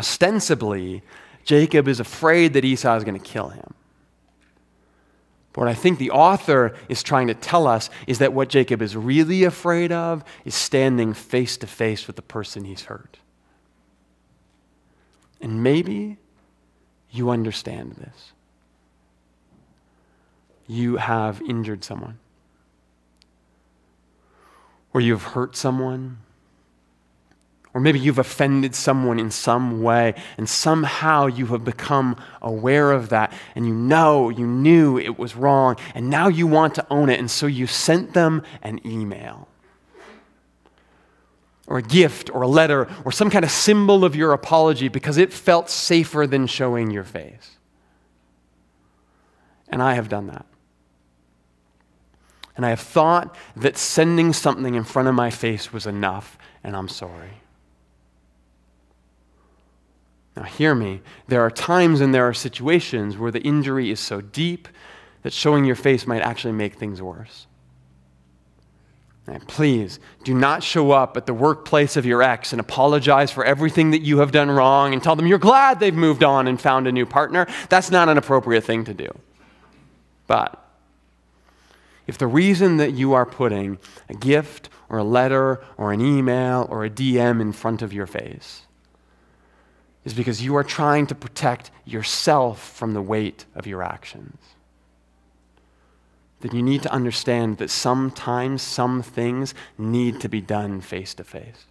Ostensibly, Jacob is afraid that Esau is going to kill him. But what I think the author is trying to tell us is that what Jacob is really afraid of is standing face to face with the person he's hurt. And maybe you understand this. You have injured someone, or you've hurt someone or maybe you've offended someone in some way, and somehow you have become aware of that, and you know, you knew it was wrong, and now you want to own it, and so you sent them an email, or a gift, or a letter, or some kind of symbol of your apology because it felt safer than showing your face. And I have done that. And I have thought that sending something in front of my face was enough, and I'm sorry. Now, hear me. There are times and there are situations where the injury is so deep that showing your face might actually make things worse. Please do not show up at the workplace of your ex and apologize for everything that you have done wrong and tell them you're glad they've moved on and found a new partner. That's not an appropriate thing to do. But if the reason that you are putting a gift or a letter or an email or a DM in front of your face is because you are trying to protect yourself from the weight of your actions. Then you need to understand that sometimes some things need to be done face to face.